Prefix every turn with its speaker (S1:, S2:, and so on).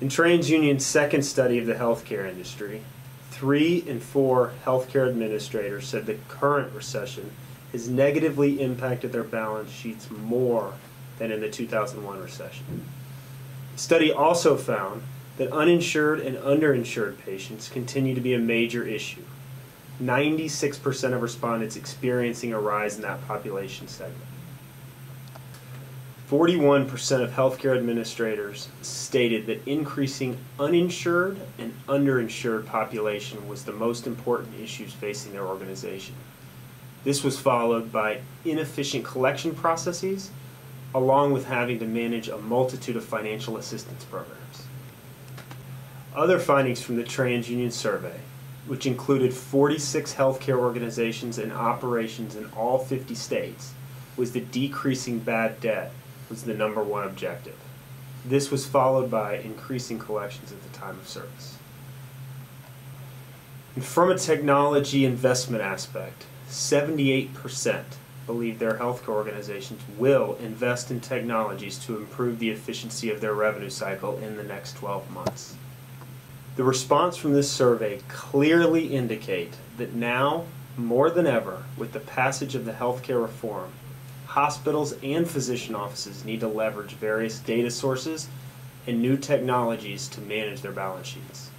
S1: In TransUnion's second study of the healthcare industry, three in four healthcare administrators said the current recession has negatively impacted their balance sheets more than in the 2001 recession. The study also found that uninsured and underinsured patients continue to be a major issue. 96% of respondents experiencing a rise in that population segment. 41% of healthcare administrators stated that increasing uninsured and underinsured population was the most important issues facing their organization. This was followed by inefficient collection processes, along with having to manage a multitude of financial assistance programs. Other findings from the TransUnion survey, which included 46 healthcare organizations and operations in all 50 states, was the decreasing bad debt was the number one objective. This was followed by increasing collections at the time of service. And from a technology investment aspect, 78% believe their healthcare organizations will invest in technologies to improve the efficiency of their revenue cycle in the next 12 months. The response from this survey clearly indicate that now, more than ever, with the passage of the healthcare reform, hospitals and physician offices need to leverage various data sources and new technologies to manage their balance sheets.